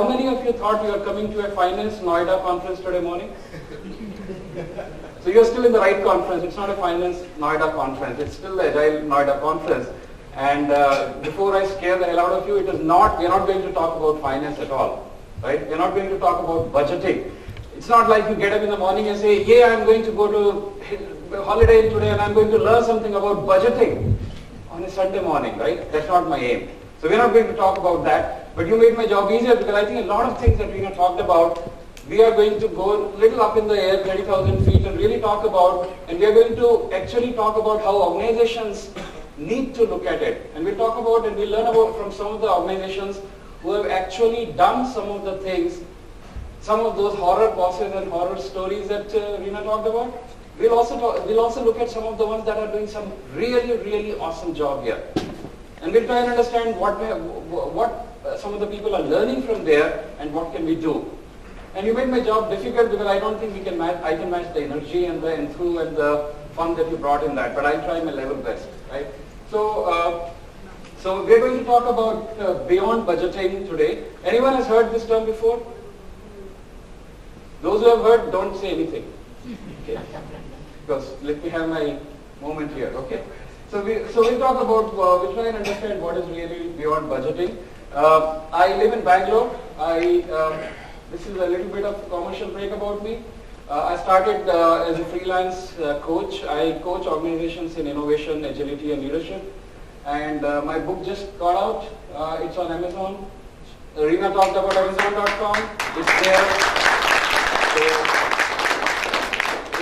How many of you thought you were coming to a finance Noida conference today morning? so you're still in the right conference. It's not a finance Noida conference. It's still the Agile Noida conference. And uh, before I scare the hell out of you, it is not, we're not going to talk about finance at all. Right? We're not going to talk about budgeting. It's not like you get up in the morning and say, yeah, I'm going to go to holiday today and I'm going to learn something about budgeting on a Sunday morning, right? That's not my aim. So we're not going to talk about that. But you made my job easier because I think a lot of things that we have talked about, we are going to go a little up in the air, 30,000 feet, and really talk about, and we are going to actually talk about how organizations need to look at it. And we'll talk about and we'll learn about from some of the organizations who have actually done some of the things, some of those horror bosses and horror stories that uh, Reena talked about. We'll also, talk, we'll also look at some of the ones that are doing some really, really awesome job here. And we'll try and understand what, what uh, some of the people are learning from there and what can we do. And you made my job difficult because I don't think we can match, I can match the energy and the enthu and the fun that you brought in that, but I'll try my level best, right? So, uh, so we're going to talk about uh, beyond budgeting today. Anyone has heard this term before? Those who have heard, don't say anything. Okay. Because let me have my moment here, okay? So we so we talk about uh, we try and understand what is really beyond budgeting. Uh, I live in Bangalore. I um, this is a little bit of commercial break about me. Uh, I started uh, as a freelance uh, coach. I coach organizations in innovation, agility, and leadership. And uh, my book just got out. it's on Amazon. Reena talked about Amazon.com. It's there. So,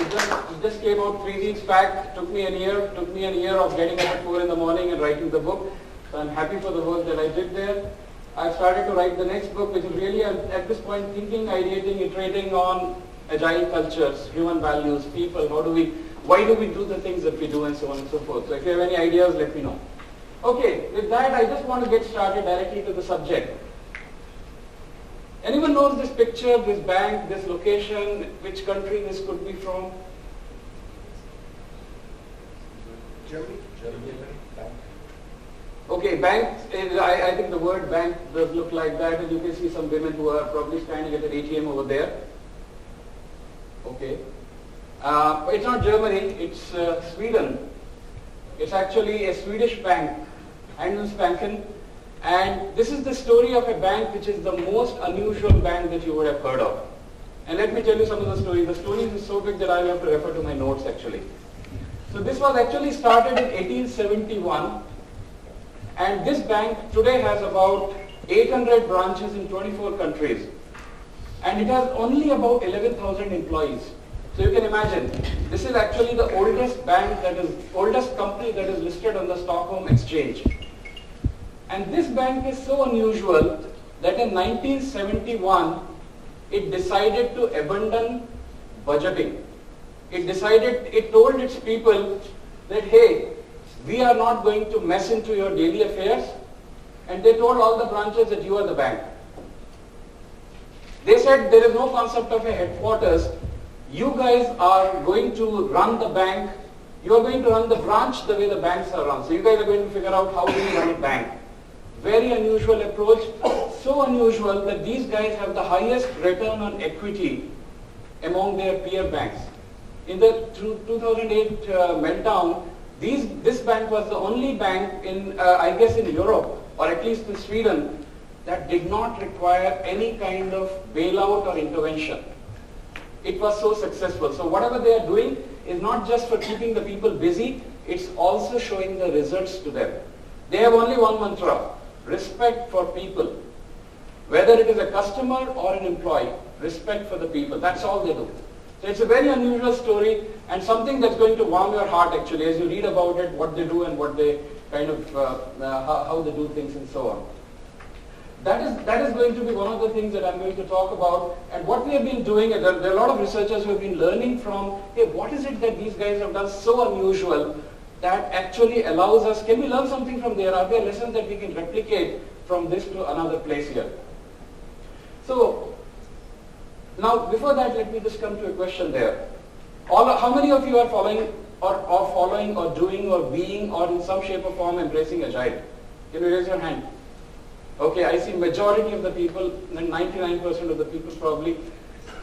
it just, it just came out three weeks back. Took me a year. Took me a year of getting up at four in the morning and writing the book. So I'm happy for the work that I did there. I've started to write the next book, which is really at this point thinking, ideating, iterating on agile cultures, human values, people. How do we? Why do we do the things that we do, and so on and so forth. So if you have any ideas, let me know. Okay, with that, I just want to get started directly to the subject. Anyone knows this picture, this bank, this location, which country this could be from? Germany. Okay, bank, I, I think the word bank does look like that and you can see some women who are probably standing at an ATM over there. Okay. Uh, it's not Germany, it's uh, Sweden. It's actually a Swedish bank, Handelsbanken. And this is the story of a bank which is the most unusual bank that you would have heard of. And let me tell you some of the stories. The stories is so big that I will have to refer to my notes actually. So this was actually started in 1871 and this bank today has about 800 branches in 24 countries and it has only about 11,000 employees. So you can imagine, this is actually the oldest bank that is, oldest company that is listed on the Stockholm Exchange. And this bank is so unusual that in 1971, it decided to abandon budgeting. It decided, it told its people that, hey, we are not going to mess into your daily affairs. And they told all the branches that you are the bank. They said there is no concept of a headquarters. You guys are going to run the bank. You are going to run the branch the way the banks are run. So you guys are going to figure out how you run a bank. Very unusual approach. So unusual that these guys have the highest return on equity among their peer banks. In the 2008 uh, meltdown, these, this bank was the only bank in, uh, I guess in Europe, or at least in Sweden, that did not require any kind of bailout or intervention. It was so successful. So whatever they are doing is not just for keeping the people busy, it's also showing the results to them. They have only one mantra, respect for people. Whether it is a customer or an employee, respect for the people. That's all they do. So it's a very unusual story and something that's going to warm your heart actually as you read about it, what they do and what they kind of, uh, uh, how, they do things and so on. That is, that is going to be one of the things that I'm going to talk about and what we have been doing, there, there are a lot of researchers who have been learning from, hey, what is it that these guys have done so unusual that actually allows us, can we learn something from there? Are there lessons that we can replicate from this to another place here? So, now before that, let me just come to a question there. All, how many of you are following or, or following or doing or being or in some shape or form embracing Agile? Can you raise your hand? Okay, I see majority of the people, 99% of the people probably.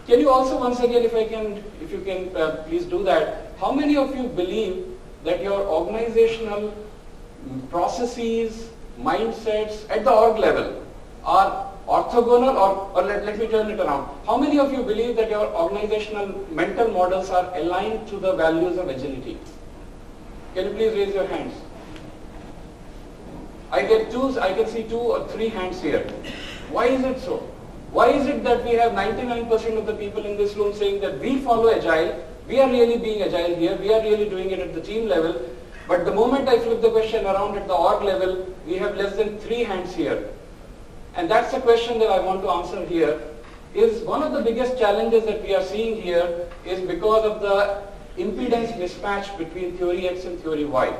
Can you also once again, if I can, if you can uh, please do that, how many of you believe that your organizational processes, mindsets at the org level are orthogonal or, or let, let me turn it around. How many of you believe that your organizational mental models are aligned to the values of agility? Can you please raise your hands? I get two, I can see two or three hands here. Why is it so? Why is it that we have 99% of the people in this room saying that we follow agile, we are really being agile here, we are really doing it at the team level, but the moment I flip the question around at the org level, we have less than three hands here. And that's the question that I want to answer here. Is one of the biggest challenges that we are seeing here is because of the impedance mismatch between theory X and theory Y.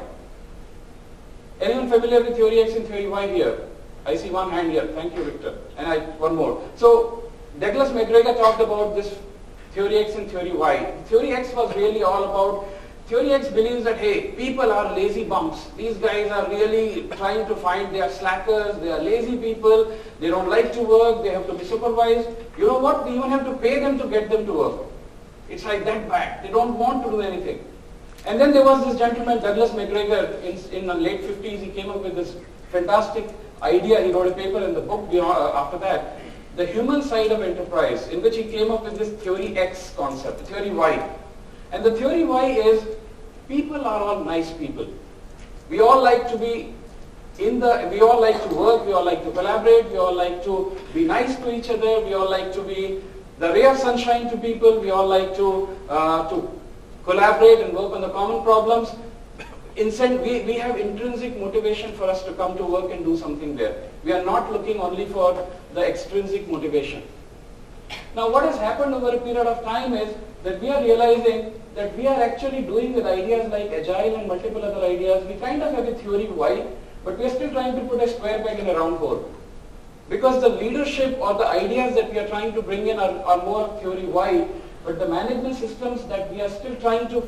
Anyone familiar with theory X and theory Y here? I see one hand here. Thank you, Victor. And I one more. So Douglas McGregor talked about this theory X and theory Y. Theory X was really all about Theory X believes that, hey, people are lazy bumps. These guys are really trying to find, they are slackers, they are lazy people, they don't like to work, they have to be supervised. You know what? We even have to pay them to get them to work. It's like that bad. They don't want to do anything. And then there was this gentleman, Douglas McGregor, in, in the late 50s, he came up with this fantastic idea. He wrote a paper in the book uh, after that, The Human Side of Enterprise, in which he came up with this theory X concept, theory Y. And the theory Y is people are all nice people. We all like to be in the, we all like to work, we all like to collaborate, we all like to be nice to each other, we all like to be the ray of sunshine to people, we all like to, uh, to collaborate and work on the common problems. We, we have intrinsic motivation for us to come to work and do something there. We are not looking only for the extrinsic motivation. Now what has happened over a period of time is that we are realizing that we are actually doing with ideas like agile and multiple other ideas. We kind of have a theory Y, but we are still trying to put a square peg in a round hole. Because the leadership or the ideas that we are trying to bring in are, are more theory Y, but the management systems that we are still trying to,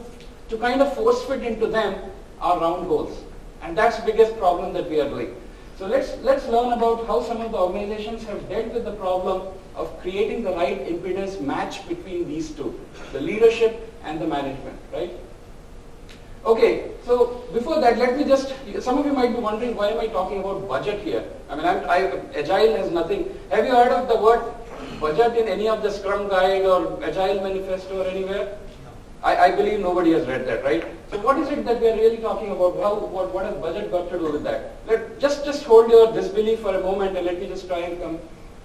to kind of force fit into them are round holes. And that's the biggest problem that we are doing. So let's, let's learn about how some of the organizations have dealt with the problem of creating the right impedance match between these two, the leadership and the management, right? Okay, so before that, let me just, some of you might be wondering, why am I talking about budget here? I mean, I'm, I, Agile has nothing. Have you heard of the word budget in any of the Scrum Guide or Agile Manifesto or anywhere? I, I, believe nobody has read that, right? So what is it that we are really talking about? How, what, what has budget got to do with that? Let, just, just hold your disbelief for a moment and let me just try and come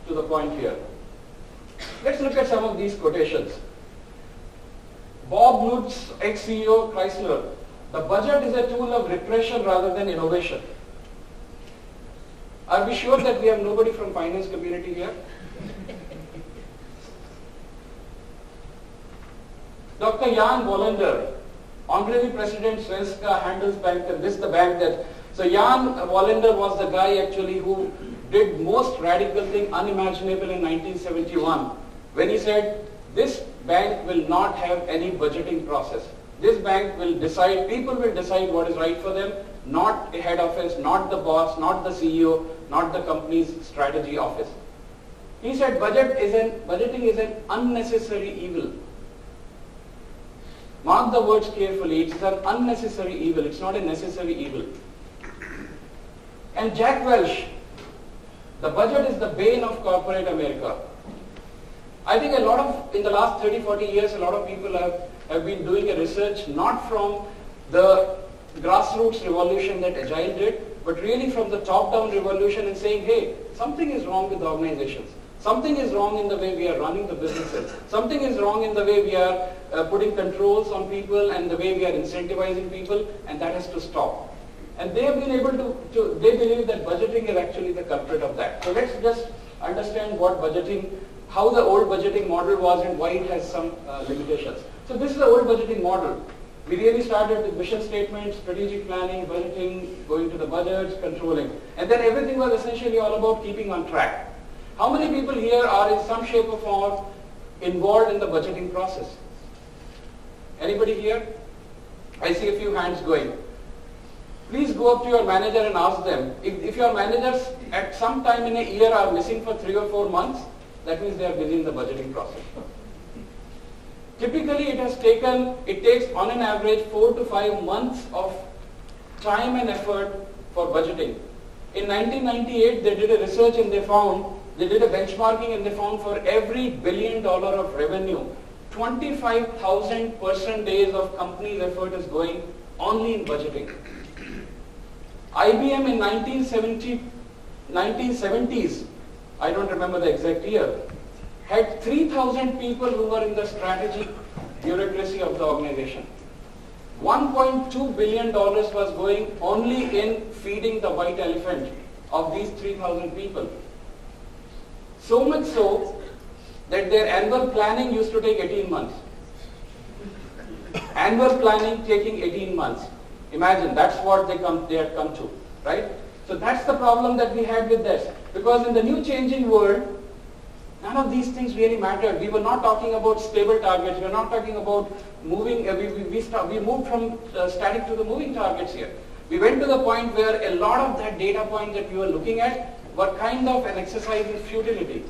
to the point here. Let's look at some of these quotations. Bob Lutz, ex-CEO Chrysler, the budget is a tool of repression rather than innovation. Are we sure that we have nobody from finance community here? Dr. Jan Wallander, Honorary President Svenska Handelsbanken, this is the bank that, so Jan Wallander was the guy actually who did most radical thing unimaginable in 1971 when he said this bank will not have any budgeting process. This bank will decide, people will decide what is right for them, not a head office, not the boss, not the CEO, not the company's strategy office. He said budget is an, budgeting is an unnecessary evil. Mark the words carefully. It's an unnecessary evil. It's not a necessary evil. And Jack Welch, the budget is the bane of corporate America. I think a lot of, in the last 30, 40 years, a lot of people have, have been doing a research not from the grassroots revolution that Agile did, but really from the top-down revolution and saying, hey, something is wrong with the organizations. Something is wrong in the way we are running the businesses. Something is wrong in the way we are uh, putting controls on people and the way we are incentivizing people, and that has to stop. And they have been able to, to, they believe that budgeting is actually the culprit of that. So let's just understand what budgeting, how the old budgeting model was and why it has some uh, limitations. So this is the old budgeting model. We really started with mission statements, strategic planning, budgeting, going to the budgets, controlling. And then everything was essentially all about keeping on track. How many people here are in some shape or form involved in the budgeting process? Anybody here? I see a few hands going. please go up to your manager and ask them, if, if your managers at some time in a year are missing for three or four months, that means they are busy in the budgeting process. Typically it has taken, it takes on an average four to five months of time and effort for budgeting. In 1998 they did a research and they found, they did a benchmarking and they found for every billion dollar of revenue, 25,000 person days of company's effort is going only in budgeting. IBM in 1970, 1970s, I don't remember the exact year, had 3,000 people who were in the strategy bureaucracy of the organization. 1.2 billion dollars was going only in feeding the white elephant of these 3,000 people. So much so that their annual planning used to take 18 months. annual planning taking 18 months. Imagine that's what they come they had come to, right? So that's the problem that we had with this. Because in the new changing world, none of these things really mattered. We were not talking about stable targets. We were not talking about moving. Uh, we we we, we moved from uh, static to the moving targets here. We went to the point where a lot of that data point that we were looking at were kind of an exercise in futility.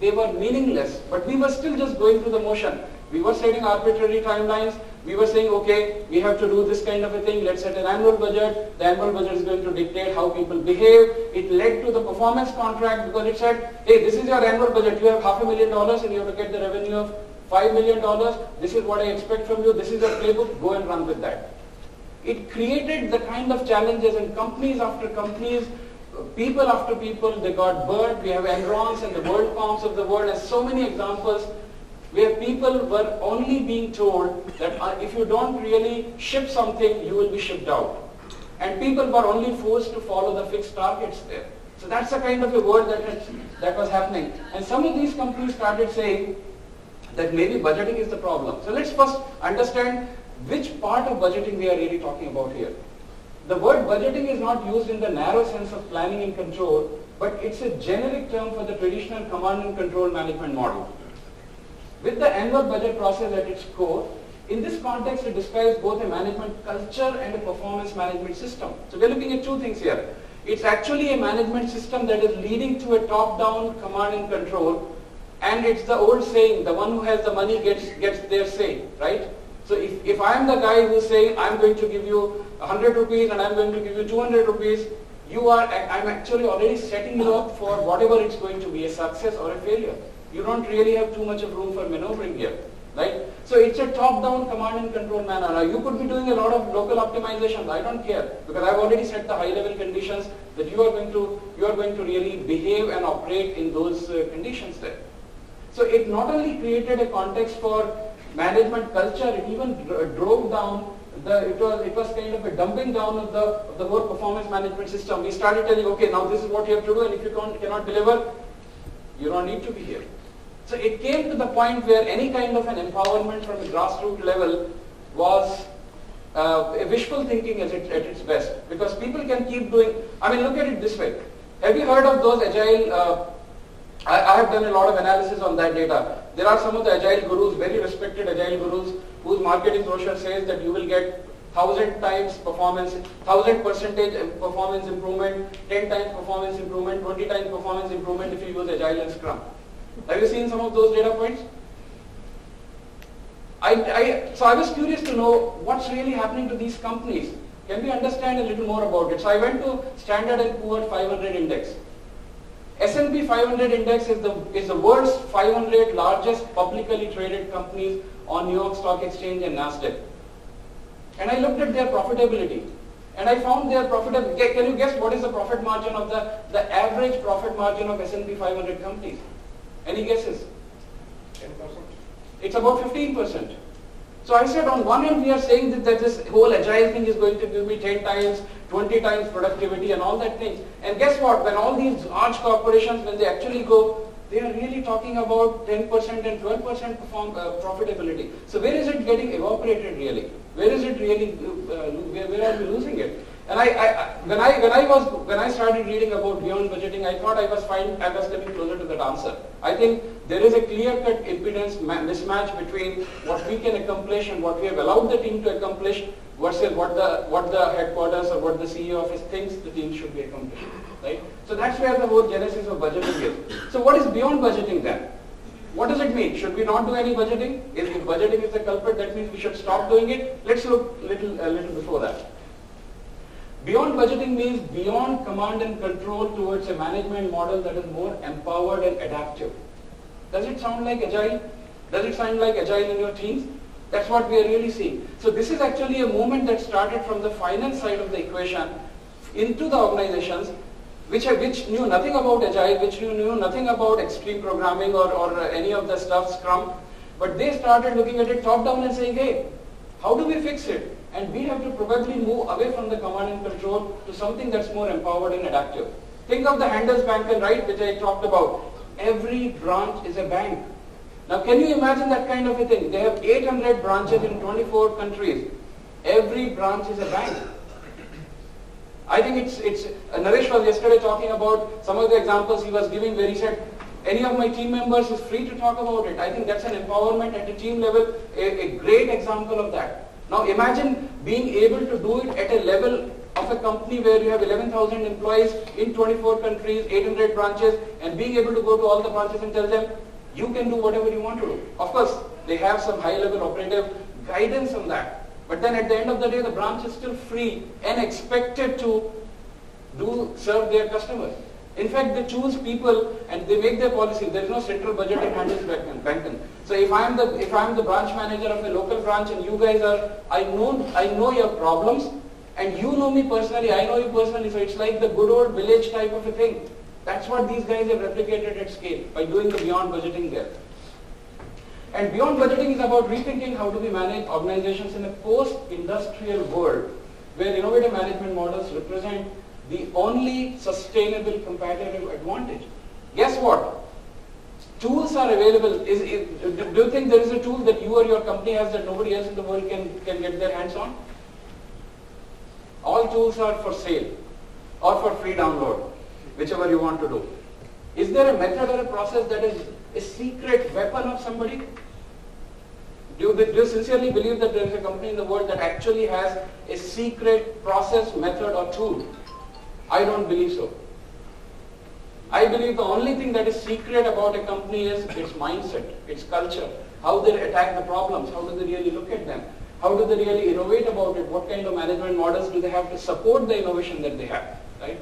They were meaningless, but we were still just going through the motion. We were setting arbitrary timelines. We were saying, okay, we have to do this kind of a thing. Let's set an annual budget. The annual budget is going to dictate how people behave. It led to the performance contract because it said, hey, this is your annual budget. You have half a million dollars and you have to get the revenue of five million dollars. This is what I expect from you. This is your playbook. Go and run with that. It created the kind of challenges and companies after companies people after people, they got burned. We have Enrons and the WorldComs of the world and so many examples where people were only being told that uh, if you don't really ship something, you will be shipped out. And people were only forced to follow the fixed targets there. So that's the kind of a world that, had, that was happening. And some of these companies started saying that maybe budgeting is the problem. So let's first understand which part of budgeting we are really talking about here. The word budgeting is not used in the narrow sense of planning and control, but it's a generic term for the traditional command and control management model. With the annual budget process at its core, in this context it describes both a management culture and a performance management system. So we're looking at two things here. It's actually a management system that is leading to a top-down command and control and it's the old saying, the one who has the money gets, gets their say, right? So if, if I am the guy who's saying I'm going to give you 100 rupees and I'm going to give you 200 rupees, you are, I'm actually already setting you up for whatever it's going to be, a success or a failure. You don't really have too much of room for maneuvering here. Right? So it's a top-down command and control manner. Now you could be doing a lot of local optimizations. I don't care because I've already set the high-level conditions that you are going to you are going to really behave and operate in those uh, conditions there. So it not only created a context for management culture, it even drove down the, it was it was kind of a dumping down of the of the whole performance management system. We started telling, okay, now this is what you have to do, and if you can't, cannot deliver, you don't need to be here. So it came to the point where any kind of an empowerment from the grassroots level was uh, a wishful thinking at, it, at its best because people can keep doing. I mean, look at it this way. Have you heard of those agile? Uh, I, I, have done a lot of analysis on that data. There are some of the agile gurus, very respected agile gurus, whose marketing brochure says that you will get thousand times performance, thousand percentage performance improvement, ten times performance improvement, twenty times performance improvement if you use agile and Scrum. Have you seen some of those data points? I, I, so I was curious to know what's really happening to these companies. Can we understand a little more about it? So I went to Standard & Poor's 500 index. S&P 500 index is the, is the world's 500 largest publicly traded companies on New York Stock Exchange and NASDAQ. And I looked at their profitability. And I found their profitability. Can you guess what is the profit margin of the, the average profit margin of S&P 500 companies? Any guesses? 10%? It's about 15%. So I said on one hand we are saying that, that this whole agile thing is going to give me 10 times, 20 times productivity and all that things. And guess what? When all these large corporations, when they actually go, they are really talking about 10% and 12% perform, uh, profitability. So where is it getting evaporated really? Where is it really, uh, where, where are we losing it? And I, I, when I when I was when I started reading about beyond budgeting, I thought I was find I was getting closer to that answer. I think there is a clear-cut impedance mismatch between what we can accomplish and what we have allowed the team to accomplish versus what the, what the headquarters or what the CEO office thinks the team should be accomplishing, right? So that's where the whole genesis of budgeting is. So what is beyond budgeting then? What does it mean? Should we not do any budgeting? If, if budgeting is the culprit, that means we should stop doing it. Let's look little, a little before that. Beyond budgeting means beyond command and control towards a management model that is more empowered and adaptive. Does it sound like agile? Does it sound like agile in your teams? That's what we are really seeing. So this is actually a movement that started from the finance side of the equation into the organizations which, which knew nothing about agile, which knew, nothing about extreme programming or, or any of the stuff, Scrum, but they started looking at it top down and saying, hey, how do we fix it? And we have to probably move away from the command and control to something that's more empowered and adaptive. Think of the Handelsbanken, right, which I talked about. Every branch is a bank. Now can you imagine that kind of a thing? They have 800 branches in 24 countries. Every branch is a bank. I think it's, it's, uh, Naresh was yesterday talking about some of the examples he was giving where he said, any of my team members is free to talk about it. I think that's an empowerment at a team level, a, a great example of that. Now imagine being able to do it at a level of a company where you have 11,000 employees in 24 countries, 800 branches, and being able to go to all the branches and tell them, you can do whatever you want to do. Of course, they have some high-level operative guidance on that. But then at the end of the day, the branch is still free and expected to do serve their customers. In fact, they choose people and they make their policy. There is no central budget in Handelsbanken. So if I am the if I am the branch manager of a local branch and you guys are, I know I know your problems and you know me personally. I know you personally. So it's like the good old village type of a thing. That's what these guys have replicated at scale by doing the beyond budgeting there. And beyond budgeting is about rethinking how do we manage organizations in a post-industrial world where innovative management models represent the only sustainable competitive advantage. Guess what? Tools are available. Is, is, do you think there is a tool that you or your company has that nobody else in the world can, can get their hands on? All tools are for sale or for free download whichever you want to do. Is there a method or a process that is a secret weapon of somebody? Do you, do you sincerely believe that there is a company in the world that actually has a secret process, method or tool? I don't believe so. I believe the only thing that is secret about a company is its mindset, its culture, how they attack the problems, how do they really look at them, how do they really innovate about it, what kind of management models do they have to support the innovation that they have, right?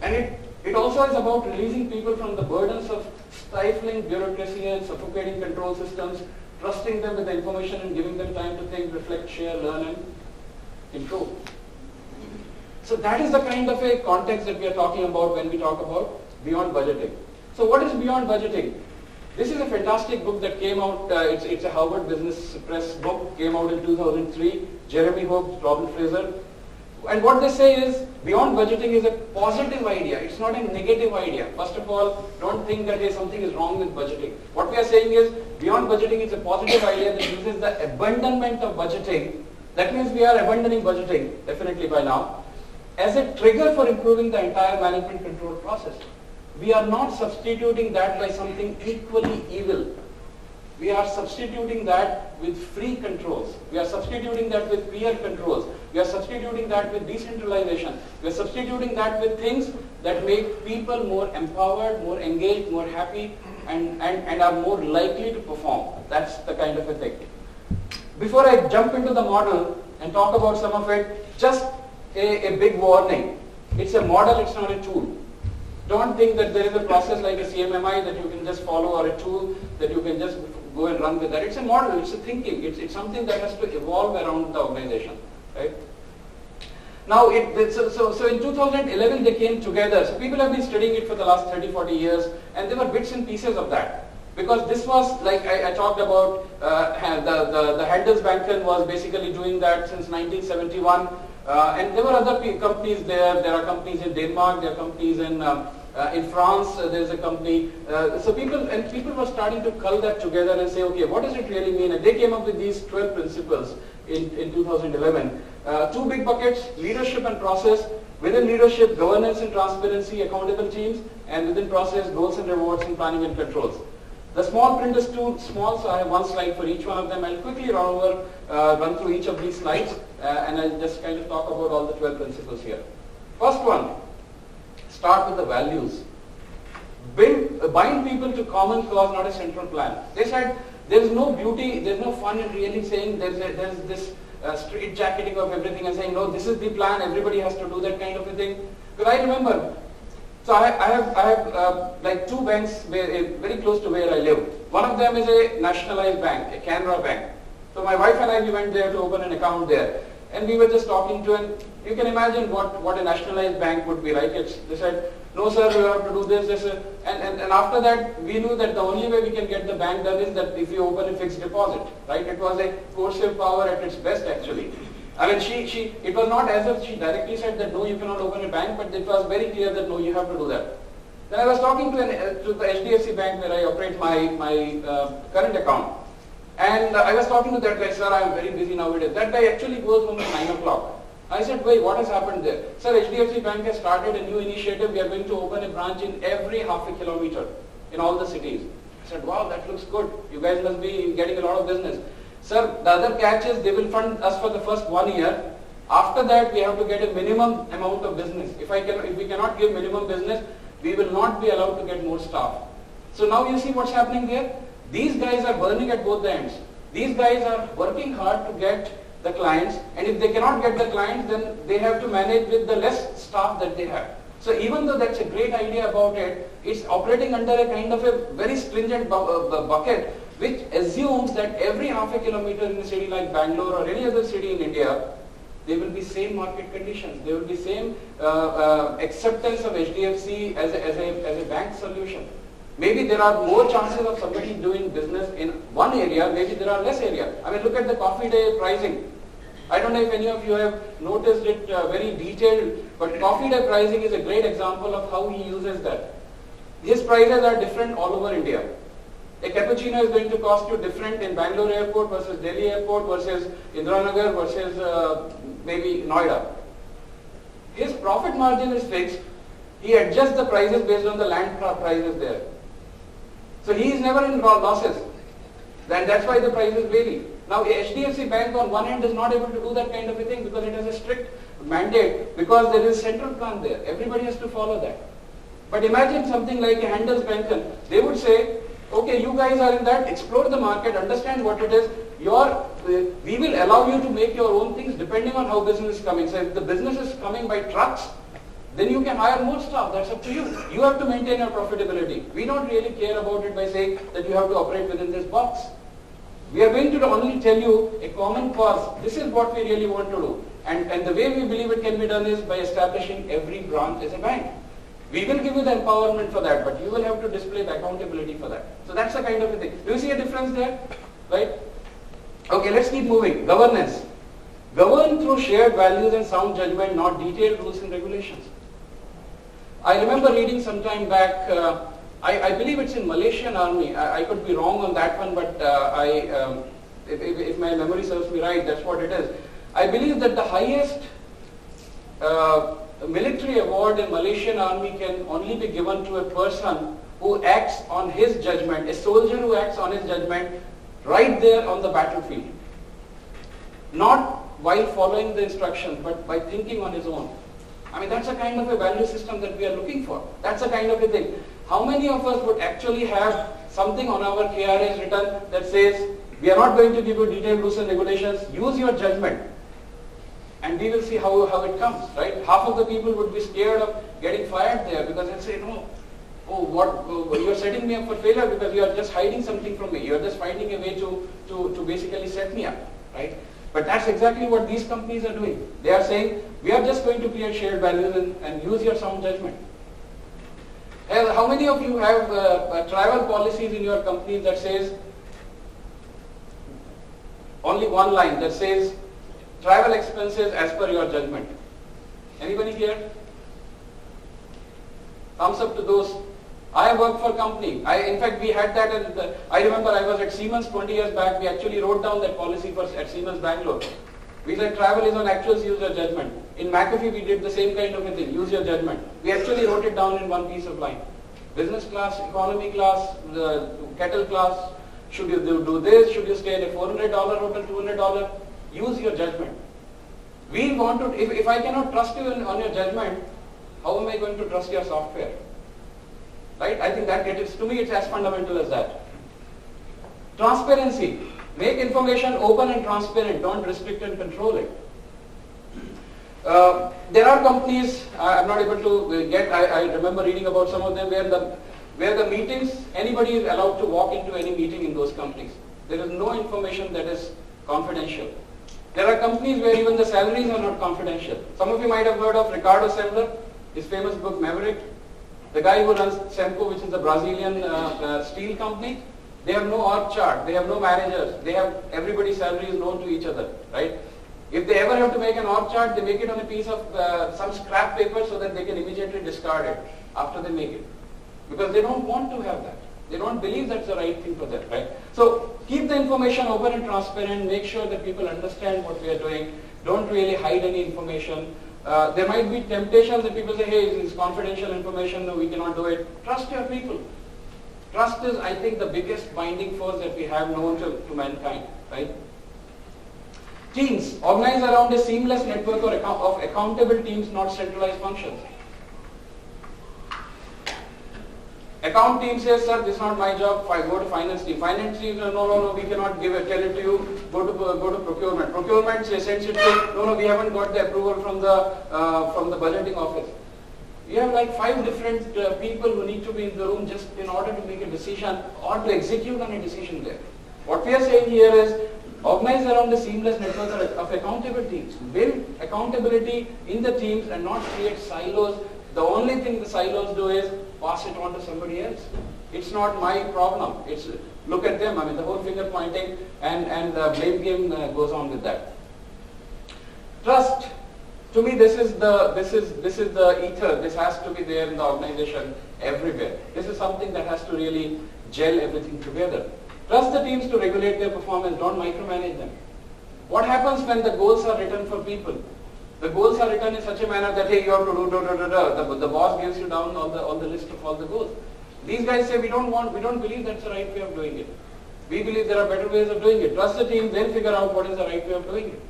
And it, it also is about releasing people from the burdens of stifling bureaucracy and suffocating control systems, trusting them with the information and giving them time to think, reflect, share, learn and improve. So that is the kind of a context that we are talking about when we talk about beyond budgeting. So what is beyond budgeting? This is a fantastic book that came out, uh, it's, it's a Harvard Business Press book, came out in 2003. Jeremy Hope, Robin Fraser, and what they say is beyond budgeting is a positive idea. It's not a negative idea. First of all, don't think that hey, something is wrong with budgeting. What we are saying is beyond budgeting is a positive idea that uses the abandonment of budgeting. That means we are abandoning budgeting, definitely by now, as a trigger for improving the entire management control process. We are not substituting that by something equally evil. We are substituting that with free controls. We are substituting that with peer controls. We are substituting that with decentralization. We are substituting that with things that make people more empowered, more engaged, more happy, and, and, and are more likely to perform. That's the kind of a thing. Before I jump into the model and talk about some of it, just a, a big warning. It's a model, it's not a tool. Don't think that there is a process like a CMMI that you can just follow or a tool that you can just go and run with that. It's a model, it's a thinking, it's, it's something that has to evolve around the organization, right? Now, it, so, so, so in 2011 they came together. So people have been studying it for the last 30, 40 years and there were bits and pieces of that. Because this was, like I, I talked about, uh, the, the, the Handelsbanken was basically doing that since 1971. Uh, and there were other companies there. There are companies in Denmark, there are companies in um, uh, in France, uh, there's a company. Uh, so people and people were starting to cull that together and say, okay, what does it really mean? And they came up with these 12 principles in, in 2011. Uh, two big buckets, leadership and process. Within leadership, governance and transparency, accountable teams, and within process, goals and rewards and planning and controls. The small print is too small, so I have one slide for each one of them. I'll quickly run over, uh, run through each of these slides, uh, and I'll just kind of talk about all the 12 principles here. First one, start with the values. Build, uh, bind people to common cause, not a central plan. They said there's no beauty, there's no fun in really saying there's, a, there's this uh, street jacketing of everything and saying, no, this is the plan, everybody has to do that kind of a thing. Because I remember so I, I have, I have uh, like two banks where, uh, very close to where I live. One of them is a nationalized bank, a Canara bank. So my wife and I, we went there to open an account there. And we were just talking to, and you can imagine what, what a nationalized bank would be, right? It's, they said, no sir, we have to do this, this, uh, and, and, and after that, we knew that the only way we can get the bank done is that if you open a fixed deposit, right? It was a coercive power at its best actually. I mean, she, she, it was not as if she directly said that no, you cannot open a bank, but it was very clear that no, you have to do that. Then I was talking to, an, to the HDFC bank where I operate my, my uh, current account. And uh, I was talking to that guy, sir, I am very busy nowadays. That guy actually goes home at 9 o'clock. I said, wait, what has happened there? Sir, HDFC Bank has started a new initiative. We are going to open a branch in every half a kilometer in all the cities. I said, wow, that looks good. You guys must be getting a lot of business. Sir, the other catch is they will fund us for the first one year. After that, we have to get a minimum amount of business. If, I can, if we cannot give minimum business, we will not be allowed to get more staff. So now you see what's happening there? These guys are burning at both ends. These guys are working hard to get the clients and if they cannot get the clients then they have to manage with the less staff that they have. So even though that's a great idea about it, it's operating under a kind of a very stringent bu uh, bucket which assumes that every half a kilometer in a city like Bangalore or any other city in India, there will be same market conditions. There will be same uh, uh, acceptance of HDFC as a, as, a, as a bank solution. Maybe there are more chances of somebody doing business in one area, maybe there are less area. I mean, look at the coffee day pricing. I don't know if any of you have noticed it uh, very detailed, but coffee day pricing is a great example of how he uses that. His prices are different all over India. A cappuccino is going to cost you different in Bangalore airport versus Delhi airport versus Indiranagar versus uh, maybe Noida. His profit margin is fixed. He adjusts the prices based on the land prices there. So he is never in losses. Then that's why the prices vary. Now HDFC Bank on one hand is not able to do that kind of a thing because it has a strict mandate because there is central plan there. Everybody has to follow that. But imagine something like a Handelsbanken. They would say, Okay, you guys are in that, explore the market, understand what it is. Your, uh, we will allow you to make your own things depending on how business is coming. So if the business is coming by trucks, then you can hire more staff. That's up to you. You have to maintain your profitability. We don't really care about it by saying that you have to operate within this box. We are going to only tell you a common cause. This is what we really want to do. And, and the way we believe it can be done is by establishing every branch as a bank. We will give you the empowerment for that, but you will have to display the accountability for that. So that's the kind of a thing. Do you see a difference there? Right? Okay, let's keep moving. Governance. Govern through shared values and sound judgment, not detailed rules and regulations. I remember reading some time back, uh, I, I, believe it's in Malaysian army. I, I, could be wrong on that one, but uh, I, um, if, if, my memory serves me right, that's what it is. I believe that the highest uh, a military award in Malaysian army can only be given to a person who acts on his judgment, a soldier who acts on his judgment right there on the battlefield. Not while following the instructions, but by thinking on his own. I mean, that's a kind of a value system that we are looking for. That's a kind of a thing. How many of us would actually have something on our KRAs written that says, we are not going to give you detailed rules and regulations, use your judgment and we will see how, how it comes, right? Half of the people would be scared of getting fired there because they'll say, no, oh, what, oh, you're setting me up for failure because you are just hiding something from me. You're just finding a way to, to, to basically set me up, right? But that's exactly what these companies are doing. They are saying, we are just going to create shared values and, and use your sound judgment. And how many of you have uh, uh, travel policies in your company that says, only one line that says, travel expenses as per your judgment. Anybody here? Thumbs up to those. I work for company. I, in fact, we had that. And uh, I remember I was at Siemens 20 years back. We actually wrote down that policy for at Siemens Bangalore. We said travel is on actual use your judgment. In McAfee, we did the same kind of a thing. Use your judgment. We actually wrote it down in one piece of line. Business class, economy class, the kettle class. Should you do, do this? Should you stay in a $400 hotel, $200? Use your judgment. We want to, if, if I cannot trust you on your judgment, how am I going to trust your software? Right? I think that it is, to me, it's as fundamental as that. Transparency. Make information open and transparent. Don't restrict and control it. Uh, there are companies, I am not able to get, I, I, remember reading about some of them where the, where the meetings, anybody is allowed to walk into any meeting in those companies. There is no information that is confidential. There are companies where even the salaries are not confidential. Some of you might have heard of Ricardo Semler, his famous book Maverick. The guy who runs Semco, which is a Brazilian uh, uh, steel company, they have no org chart, they have no managers, they have everybody's salary is known to each other, right? If they ever have to make an org chart, they make it on a piece of uh, some scrap paper so that they can immediately discard it after they make it. Because they don't want to have that. They don't believe that's the right thing for them, right? So keep the information open and transparent. Make sure that people understand what we are doing. Don't really hide any information. Uh, there might be temptations that people say, hey, it's confidential information, no, we cannot do it. Trust your people. Trust is, I think, the biggest binding force that we have known to, to mankind, right? Teams, organize around a seamless network or of accountable teams, not centralized functions. Account team says, sir, this is not my job, I go to finance team. Finance team says, no, no, no, we cannot give it, tell it to you, go to, go to procurement. Procurement says, no, no, we haven't got the approval from the, uh, from the budgeting office. You have like five different uh, people who need to be in the room just in order to make a decision or to execute on a decision there. What we are saying here is Organize around the seamless network of accountable teams. Build accountability in the teams and not create silos. The only thing the silos do is pass it on to somebody else. It's not my problem. It's look at them. I mean, the whole finger pointing and, and the blame game uh, goes on with that. Trust. To me, this is the this is this is the ether. This has to be there in the organization everywhere. This is something that has to really gel everything together. Trust the teams to regulate their performance, don't micromanage them. What happens when the goals are written for people? The goals are written in such a manner that, hey, you have to do, da, da, da, da. The, the boss gives you down on the, on the list of all the goals. These guys say, we don't want, we don't believe that's the right way of doing it. We believe there are better ways of doing it. Trust the team, then figure out what is the right way of doing it.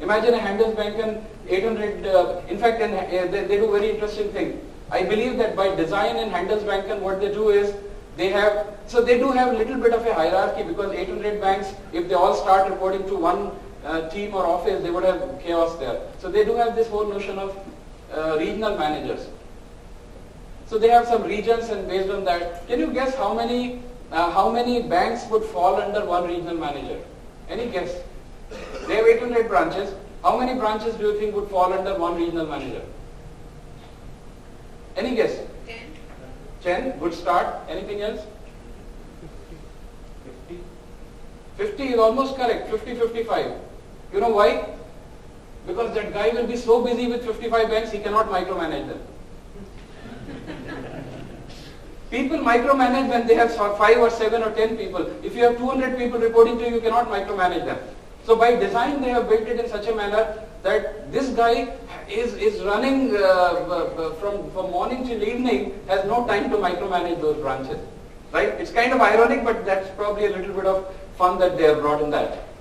Imagine a Handelsbanken 800, uh, in fact, uh, they, they do very interesting thing. I believe that by design in Handelsbanken, what they do is they have, so they do have a little bit of a hierarchy because 800 banks, if they all start reporting to one uh, team or office, they would have chaos there. So they do have this whole notion of uh, regional managers. So they have some regions and based on that, can you guess how many, uh, how many banks would fall under one regional manager? Any guess? They have 800 branches. How many branches do you think would fall under one regional manager? Any guess? 10, 10, good start. Anything else? 50. 50 is almost correct, 50, 55. You know why? Because that guy will be so busy with 55 banks, he cannot micromanage them. people micromanage when they have 5 or 7 or 10 people. If you have 200 people reporting to you, you cannot micromanage them. So by design, they have built it in such a manner that this guy is, is running uh, from, from morning till evening, has no time to micromanage those branches. Right? It's kind of ironic, but that's probably a little bit of fun that they have brought in that.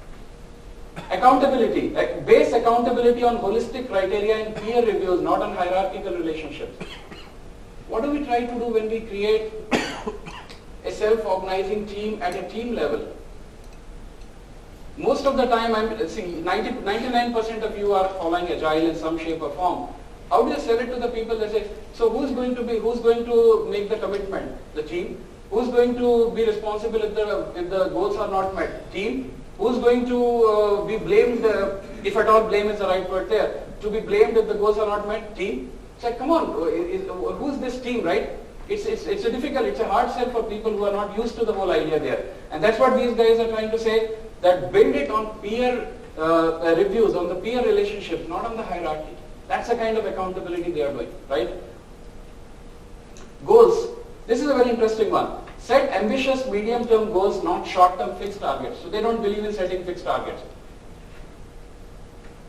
Accountability. Base accountability on holistic criteria and peer reviews, not on hierarchical relationships. What do we try to do when we create a self-organizing team at a team level? Most of the time, I'm seeing 99% of you are following agile in some shape or form. How do you sell it to the people that say, so who's going to be, who's going to make the commitment? The team. Who's going to be responsible if the, if the goals are not met? Team. Who's going to uh, be blamed, uh, if at all blame is the right word there, to be blamed if the goals are not met? Team. It's like, come on, uh, who's this team, right? It's, it's, it's a difficult, it's a hard sell for people who are not used to the whole idea there. And that's what these guys are trying to say that build it on peer uh, reviews, on the peer relationships, not on the hierarchy. That's the kind of accountability they are doing, right? Goals. This is a very interesting one. Set ambitious medium-term goals, not short-term fixed targets. So they don't believe in setting fixed targets.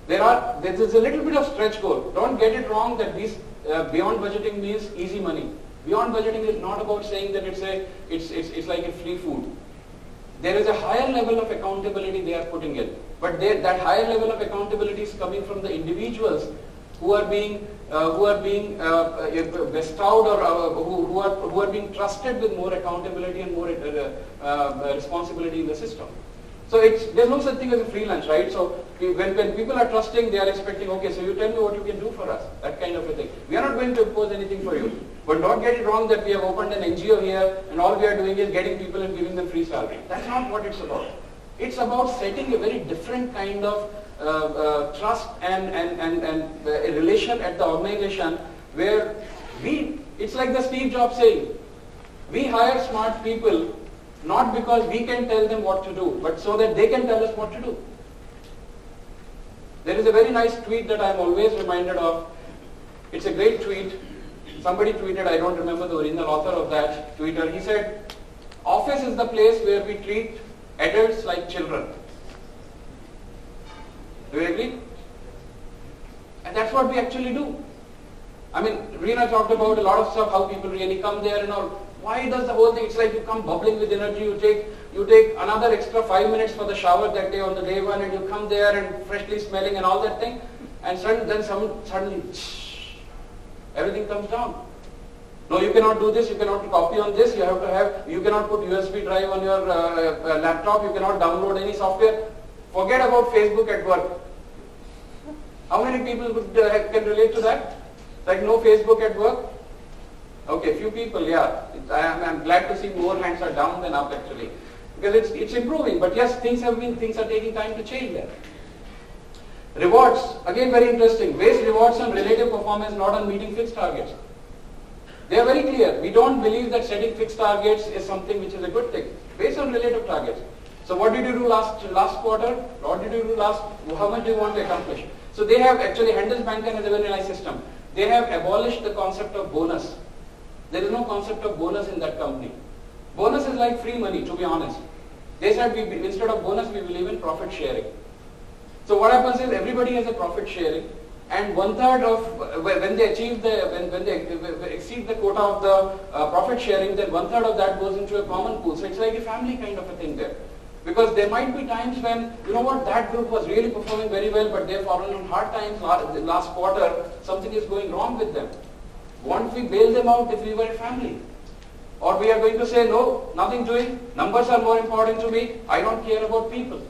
There are, there is a little bit of stretch goal. Don't get it wrong that these uh, beyond budgeting means easy money. Beyond budgeting is not about saying that it's a it's it's, it's like a free food. There is a higher level of accountability they are putting in, but they, that higher level of accountability is coming from the individuals who are being uh, who are being uh, uh, bestowed or uh, who, who are who are being trusted with more accountability and more uh, uh, responsibility in the system. So it's, there's no such thing as a freelance, right? So when, when people are trusting, they are expecting, okay, so you tell me what you can do for us, that kind of a thing. We are not going to impose anything for you. But don't get it wrong that we have opened an NGO here and all we are doing is getting people and giving them free salary. That's not what it's about. It's about setting a very different kind of trust and, and, and, and uh, a relation at the organization where we, it's like the Steve Jobs saying, we hire smart people not because we can tell them what to do, but so that they can tell us what to do. There is a very nice tweet that I am always reminded of. It's a great tweet. Somebody tweeted, I don't remember the original author of that Twitter. He said, office is the place where we treat adults like children. Do you agree? And that's what we actually do. I mean, Reena talked about a lot of stuff, how people really come there and all. Why does the whole thing, it's like you come bubbling with energy, you take, you take another extra five minutes for the shower that day on the day one and you come there and freshly smelling and all that thing. And sudden, then some, suddenly, everything comes down. No, you cannot do this, you cannot copy on this, you have to have, you cannot put USB drive on your uh, uh, laptop, you cannot download any software. Forget about Facebook at work. How many people would, uh, can relate to that? Like no Facebook at work? Okay, few people, yeah. I am, I'm glad to see more hands are down than up actually. Because it's, it's improving, but yes, things have been, things are taking time to change there. Rewards, again very interesting. Base rewards on relative performance, not on meeting fixed targets. They are very clear. We don't believe that setting fixed targets is something which is a good thing. Based on relative targets. So what did you do last last quarter? What did you do last? How much do you want to accomplish? So they have actually Handelsbanken has a very nice system. They have abolished the concept of bonus. There is no concept of bonus in that company. Bonus is like free money, to be honest. They said we, instead of bonus, we believe in profit sharing. So what happens is everybody has a profit sharing and one third of, when they achieve the, when, when they exceed the quota of the uh, profit sharing, then one third of that goes into a common pool. So it's like a family kind of a thing there. Because there might be times when, you know what, that group was really performing very well, but they've fallen on hard times last quarter, something is going wrong with them. Won't we bail them out if we were a family? Or we are going to say, no, nothing doing, numbers are more important to me, I don't care about people.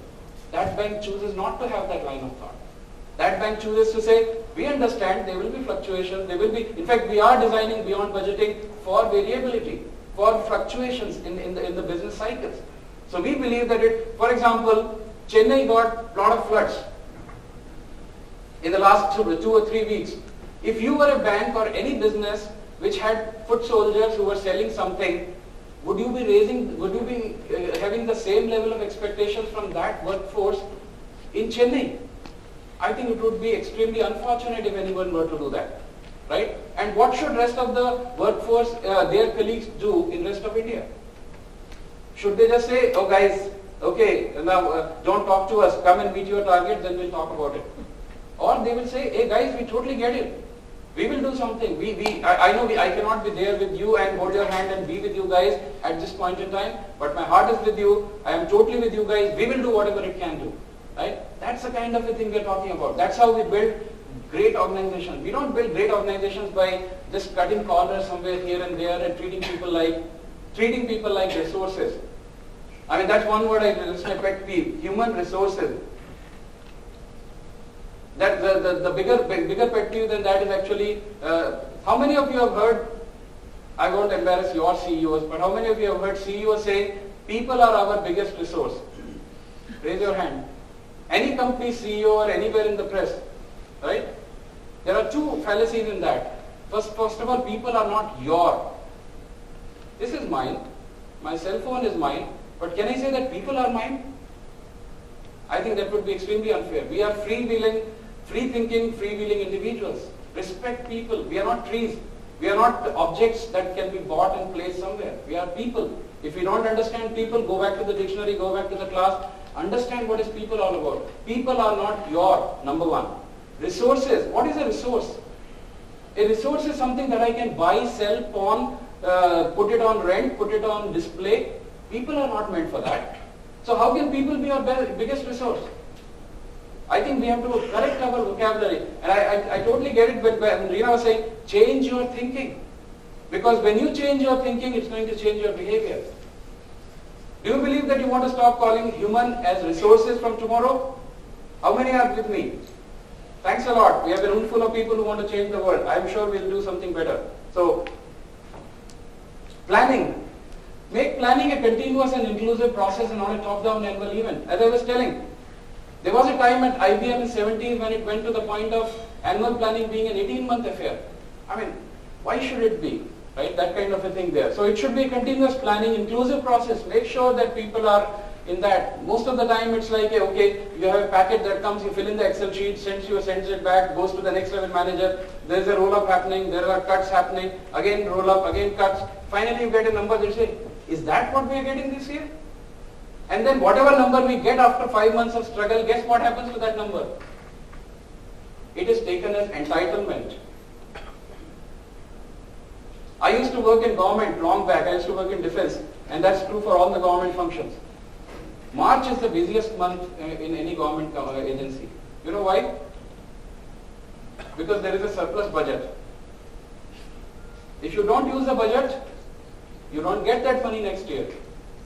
That bank chooses not to have that line of thought. That bank chooses to say, we understand there will be fluctuations, there will be, in fact, we are designing beyond budgeting for variability, for fluctuations in, in, the, in the business cycles. So we believe that it, for example, Chennai got a lot of floods in the last two, two or three weeks. If you were a bank or any business which had foot soldiers who were selling something, would you be raising, would you be uh, having the same level of expectations from that workforce in Chennai? I think it would be extremely unfortunate if anyone were to do that, right? And what should rest of the workforce, uh, their colleagues do in rest of India? Should they just say, oh guys, okay, now uh, don't talk to us, come and meet your target, then we'll talk about it. Or they will say, hey guys, we totally get it. We will do something. We, we, I, I know we, I cannot be there with you and hold your hand and be with you guys at this point in time, but my heart is with you. I am totally with you guys. We will do whatever it can do. Right? That's the kind of a thing we're talking about. That's how we build great organizations. We don't build great organizations by just cutting corners somewhere here and there and treating people like treating people like resources. I mean, that's one word I just my pet peeve, human resources. That the, the, the bigger bigger pet peeve than that is actually, uh, how many of you have heard, I won't embarrass your CEOs, but how many of you have heard CEOs say, people are our biggest resource? Raise your hand. Any company CEO or anywhere in the press, right? There are two fallacies in that. First, first of all, people are not your this is mine. My cell phone is mine. But can I say that people are mine? I think that would be extremely unfair. We are free-willing, free-thinking, free-willing individuals. Respect people. We are not trees. We are not objects that can be bought and placed somewhere. We are people. If you don't understand people, go back to the dictionary, go back to the class, understand what is people all about. People are not your, number one. Resources. What is a resource? A resource is something that I can buy, sell, pawn, uh, put it on rent, put it on display. People are not meant for that. So how can people be our biggest resource? I think we have to correct our vocabulary. And I, I, I totally get it when, when Reena was saying, change your thinking. Because when you change your thinking, it's going to change your behavior. Do you believe that you want to stop calling human as resources from tomorrow? How many are with me? Thanks a lot. We have a room full of people who want to change the world. I'm sure we'll do something better. So, planning. Make planning a continuous and inclusive process and not a top-down annual event. As I was telling, there was a time at IBM in 70s when it went to the point of annual planning being an 18-month affair. I mean, why should it be? Right, that kind of a thing there. So it should be a continuous planning, inclusive process. Make sure that people are in that. Most of the time it's like, okay, you have a packet that comes, you fill in the Excel sheet, sends you, sends it back, goes to the next level manager, there's a roll-up happening, there are cuts happening, again roll-up, again cuts. Finally you get a number, they say, is that what we are getting this year? And then whatever number we get after five months of struggle, guess what happens to that number? It is taken as entitlement. I used to work in government long back. I used to work in defense, and that's true for all the government functions. March is the busiest month uh, in any government uh, agency. You know why? Because there is a surplus budget. If you don't use the budget, you don't get that money next year.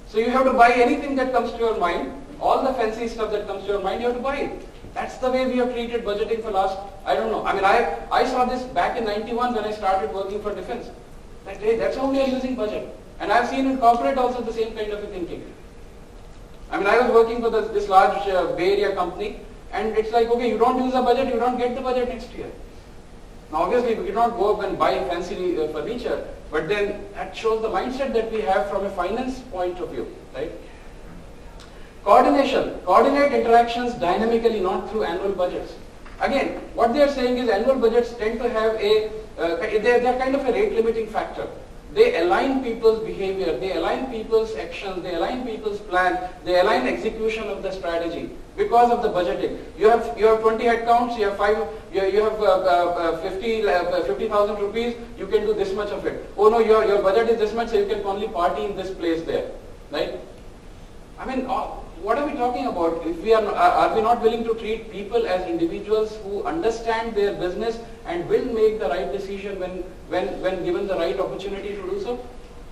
So you have to buy anything that comes to your mind, all the fancy stuff that comes to your mind, you have to buy it. That's the way we have treated budgeting for last, I don't know. I mean, I, I saw this back in 91 when I started working for defense. That, hey, that's how we are using budget. And I've seen in corporate also the same kind of a thinking. I mean, I was working for this, this large uh, Bay Area company, and it's like, okay, you don't use the budget, you don't get the budget next year. Now, obviously, we cannot go up and buy fancy uh, furniture, but then that shows the mindset that we have from a finance point of view, right? Coordination. Coordinate interactions dynamically, not through annual budgets. Again, what they are saying is annual budgets tend to have a, uh, they're, they're kind of a rate limiting factor. They align people's behavior, they align people's actions, they align people's plan, they align execution of the strategy because of the budgeting. You have you have 20 headcounts, you have five, you, you have uh, uh, 50 uh, 50,000 rupees, you can do this much of it. Oh no, your your budget is this much, so you can only party in this place there, right? I mean, uh, what are we talking about? If we are, are we not willing to treat people as individuals who understand their business and will make the right decision when, when, when given the right opportunity to do so?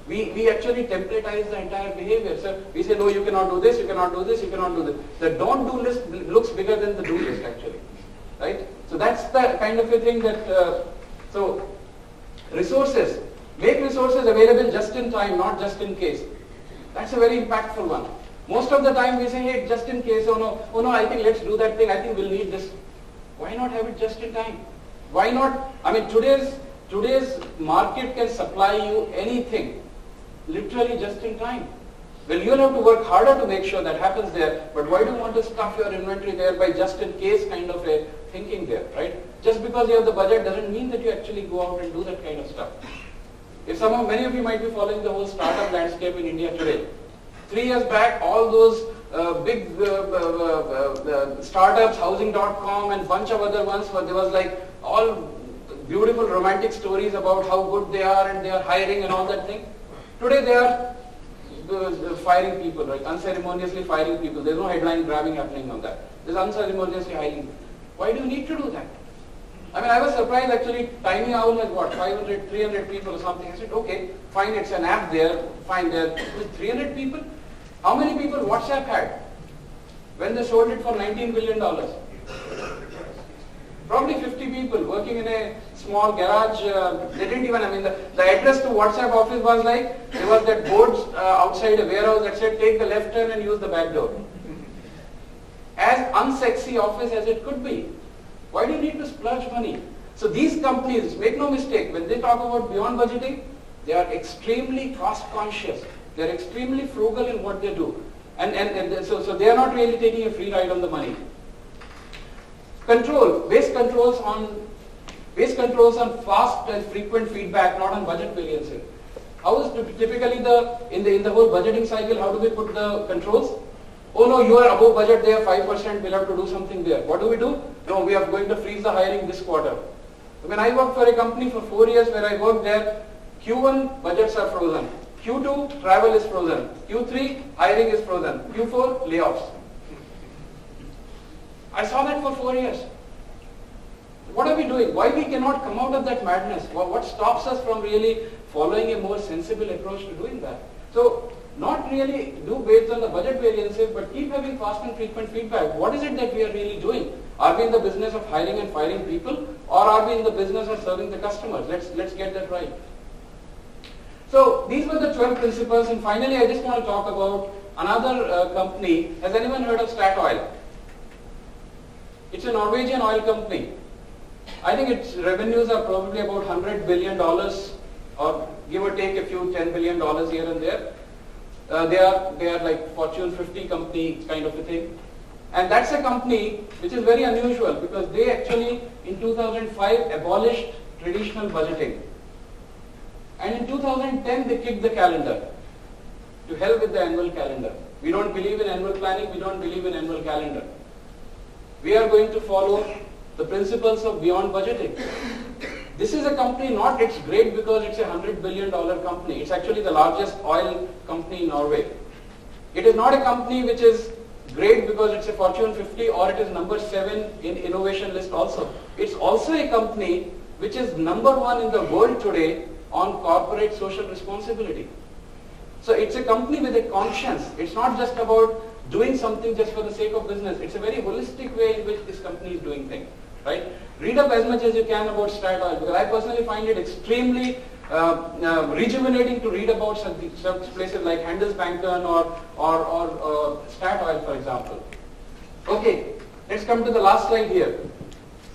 We, we actually templatize the entire behavior. So we say, no, you cannot do this, you cannot do this, you cannot do this. The don't do list looks bigger than the do list actually. Right? So that's the kind of a thing that, uh, so resources, make resources available just in time, not just in case. That's a very impactful one. Most of the time we say, hey, just in case, oh no, oh no, I think let's do that thing, I think we'll need this. Why not have it just in time? Why not, I mean today's, today's market can supply you anything, literally just in time. Well, you'll have to work harder to make sure that happens there, but why do you want to stuff your inventory there by just in case kind of a thinking there, right? Just because you have the budget doesn't mean that you actually go out and do that kind of stuff. If some of, many of you might be following the whole startup landscape in India today, Three years back, all those uh, big uh, uh, startups, housing.com and bunch of other ones, where there was like all beautiful romantic stories about how good they are and they are hiring and all that thing. Today they are uh, uh, firing people, right? Unceremoniously firing people. There's no headline grabbing happening on that. There's unceremoniously hiring. Why do you need to do that? I mean, I was surprised actually, Tiny Owl has what, 500, 300 people or something. I said, okay, fine, it's an app there, fine, there. With 300 people? How many people WhatsApp had when they sold it for $19 billion? Probably 50 people working in a small garage. Uh, they didn't even, I mean, the, the address to WhatsApp office was like, there was that board uh, outside a warehouse that said, take the left turn and use the back door. As unsexy office as it could be. Why do you need to splurge money? So these companies, make no mistake, when they talk about beyond budgeting, they are extremely cost conscious. They're extremely frugal in what they do. And, and, and so, so they are not really taking a free ride on the money. Control, base controls on base controls on fast and frequent feedback, not on budget variance. How is typically the in the in the whole budgeting cycle, how do we put the controls? Oh no, you are above budget there, 5%, we'll have to do something there. What do we do? No, we are going to freeze the hiring this quarter. When I worked for a company for four years where I worked there, Q1 budgets are frozen. Q2 travel is frozen. Q3 hiring is frozen. Q4 layoffs. I saw that for four years. What are we doing? Why we cannot come out of that madness? What stops us from really following a more sensible approach to doing that? So not really do based on the budget variances, but keep having fast and frequent feedback. What is it that we are really doing? Are we in the business of hiring and firing people, or are we in the business of serving the customers? Let's let's get that right. So these were the 12 principles, and finally, I just want to talk about another uh, company. Has anyone heard of Statoil? It's a Norwegian oil company. I think its revenues are probably about 100 billion dollars, or give or take a few 10 billion dollars here and there. Uh, they are they are like Fortune 50 company kind of a thing. And that's a company which is very unusual because they actually in 2005 abolished traditional budgeting. And in 2010 they kicked the calendar to hell with the annual calendar. We don't believe in annual planning, we don't believe in annual calendar. We are going to follow the principles of beyond budgeting. This is a company, not it's great because it's a $100 billion company. It's actually the largest oil company in Norway. It is not a company which is great because it's a Fortune 50 or it is number 7 in innovation list also. It's also a company which is number 1 in the world today on corporate social responsibility. So it's a company with a conscience. It's not just about doing something just for the sake of business. It's a very holistic way in which this company is doing things right? Read up as much as you can about Statoil because I personally find it extremely uh, uh, rejuvenating to read about such, some places like Handelsbanken or, or, or uh, Statoil, for example. Okay, let's come to the last slide here.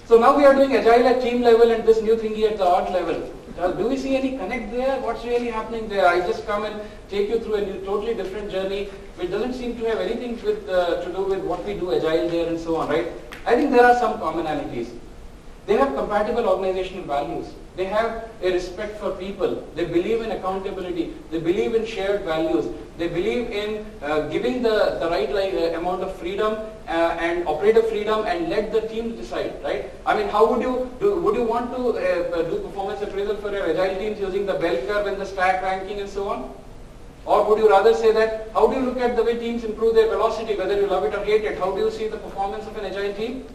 So now we are doing agile at team level and this new thingy at the org level. Do we see any connect there? What's really happening there? I just come and take you through a new, totally different journey which doesn't seem to have anything with, uh, to do with what we do agile there and so on, right? I think there are some commonalities. They have compatible organizational values. They have a respect for people. They believe in accountability. They believe in shared values. They believe in uh, giving the, the right like, uh, amount of freedom uh, and operative freedom and let the team decide, right? I mean, how would you do, would you want to uh, uh, do performance appraisal for your agile teams using the bell curve and the stack ranking and so on? Or would you rather say that, how do you look at the way teams improve their velocity, whether you love it or hate it? How do you see the performance of an agile team?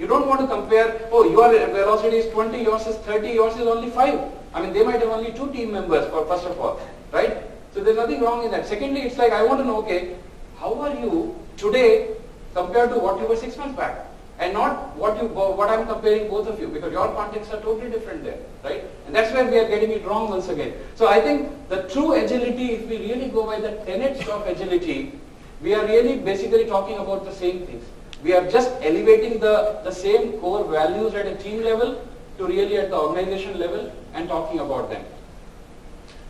You don't want to compare, oh, your velocity is 20, yours is 30, yours is only 5. I mean, they might have only two team members, for, first of all, right? So there's nothing wrong in that. Secondly, it's like, I want to know, okay, how are you today compared to what you were six months back? and not what you what I'm comparing both of you because your contexts are totally different there, right? And that's where we are getting it wrong once again. So I think the true agility, if we really go by the tenets of agility, we are really basically talking about the same things. We are just elevating the, the same core values at a team level to really at the organization level and talking about them.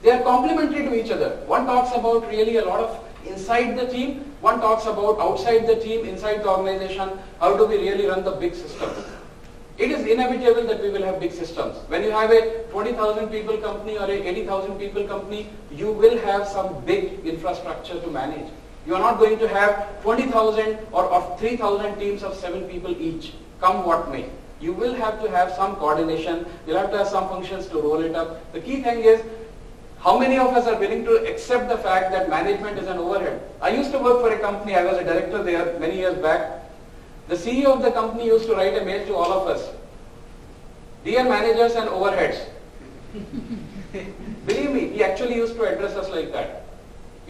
They are complementary to each other. One talks about really a lot of inside the team, one talks about outside the team, inside the organization, how do we really run the big system. It is inevitable that we will have big systems. When you have a 20,000 people company or a 80,000 people company, you will have some big infrastructure to manage. You are not going to have 20,000 or, or 3,000 teams of 7 people each, come what may. You will have to have some coordination, you'll have to have some functions to roll it up. The key thing is how many of us are willing to accept the fact that management is an overhead? I used to work for a company, I was a director there many years back. The CEO of the company used to write a mail to all of us. Dear managers and overheads. Believe me, he actually used to address us like that.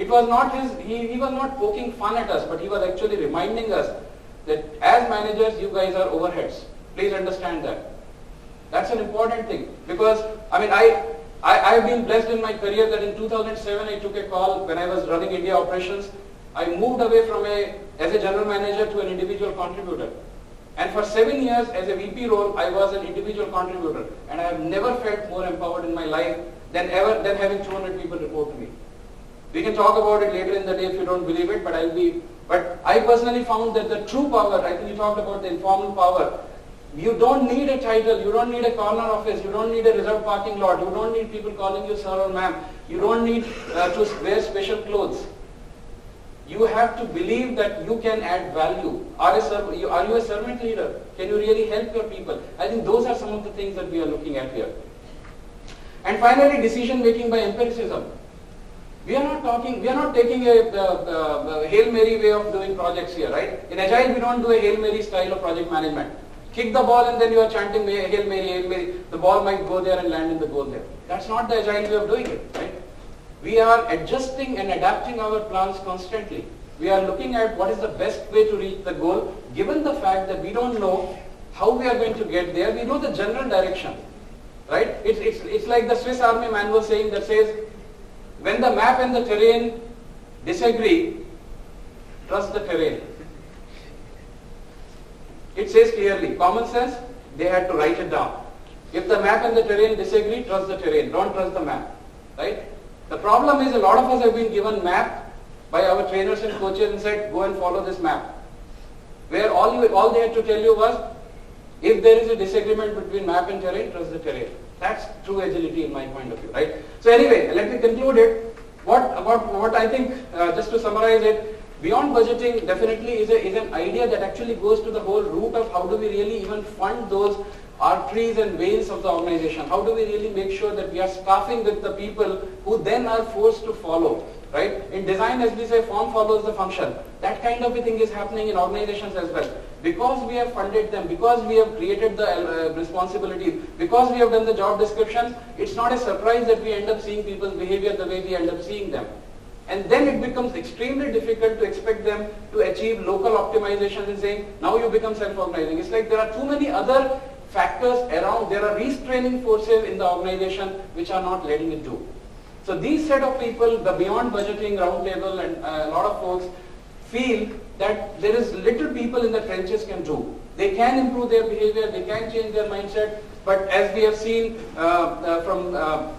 It was not his, he, he was not poking fun at us, but he was actually reminding us that as managers, you guys are overheads. Please understand that. That's an important thing because, I mean, I, I, have been blessed in my career that in 2007 I took a call when I was running India operations. I moved away from a, as a general manager to an individual contributor. And for seven years as a VP role, I was an individual contributor. And I have never felt more empowered in my life than ever than having 200 people report to me. We can talk about it later in the day if you don't believe it, but I'll be, but I personally found that the true power, I think you talked about the informal power, you don't need a title, you don't need a corner office, you don't need a reserved parking lot, you don't need people calling you sir or ma'am, you don't need uh, to wear special clothes. You have to believe that you can add value. Are, a are you a servant leader? Can you really help your people? I think those are some of the things that we are looking at here. And finally, decision making by empiricism. We are not talking, we are not taking a, Hail Mary way of doing projects here, right? In Agile, we don't do a Hail Mary style of project management. Kick the ball and then you are chanting Hail Mary, Hail Mary. The ball might go there and land in the goal there. That's not the Agile way of doing it, right? We are adjusting and adapting our plans constantly. We are looking at what is the best way to reach the goal, given the fact that we don't know how we are going to get there. We know the general direction, right? It's, it's, it's like the Swiss Army manual saying that says, when the map and the terrain disagree, trust the terrain. It says clearly, common sense, they had to write it down. If the map and the terrain disagree, trust the terrain, don't trust the map, right? The problem is a lot of us have been given map by our trainers and coaches and said, go and follow this map. Where all, you, all they had to tell you was, if there is a disagreement between map and terrain, trust the terrain. That's true agility in my point of view, right? So anyway, let me conclude it. What about what I think, uh, just to summarize it, beyond budgeting definitely is, a, is an idea that actually goes to the whole root of how do we really even fund those arteries and veins of the organization. How do we really make sure that we are staffing with the people who then are forced to follow, right? In design, as we say, form follows the function. That kind of a thing is happening in organizations as well. Because we have funded them, because we have created the uh, responsibilities, because we have done the job descriptions, it's not a surprise that we end up seeing people's behavior the way we end up seeing them. And then it becomes extremely difficult to expect them to achieve local optimizations and saying, now you become self-organizing. It's like there are too many other factors around, there are restraining forces in the organization which are not letting it do. So these set of people, the beyond budgeting roundtable and uh, a lot of folks feel that there is little people in the trenches can do. They can improve their behavior, they can change their mindset, but as we have seen uh, uh, from uh,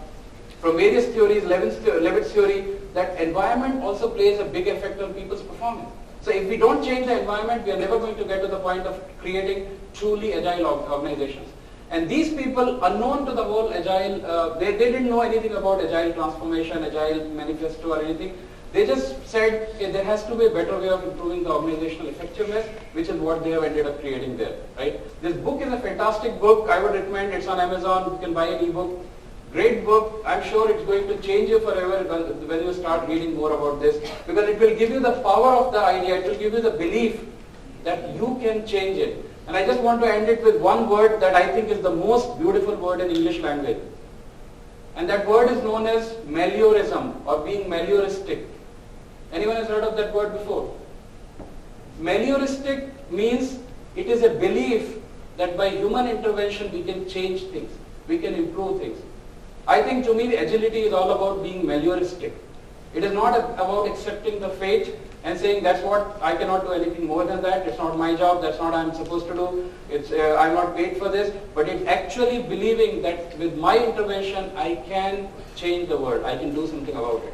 from various theories, Lewin's, Levitt's theory, that environment also plays a big effect on people's performance. So if we don't change the environment, we are never going to get to the point of creating truly agile organizations. And these people, unknown to the whole agile, uh, they, they didn't know anything about agile transformation, agile manifesto or anything. They just said okay, there has to be a better way of improving the organizational effectiveness, which is what they have ended up creating there. Right? This book is a fantastic book. I would recommend. It's on Amazon. You can buy an ebook. Great book. I'm sure it's going to change you forever when you start reading more about this because it will give you the power of the idea. It will give you the belief that you can change it. And I just want to end it with one word that I think is the most beautiful word in English language. And that word is known as meliorism or being melioristic. Anyone has heard of that word before? Melioristic means it is a belief that by human intervention we can change things, we can improve things. I think to me agility is all about being melioristic. It is not about accepting the fate and saying that's what I cannot do anything more than that. It's not my job. That's not I'm supposed to do. It's uh, I'm not paid for this. But it's actually believing that with my intervention I can change the world. I can do something about it.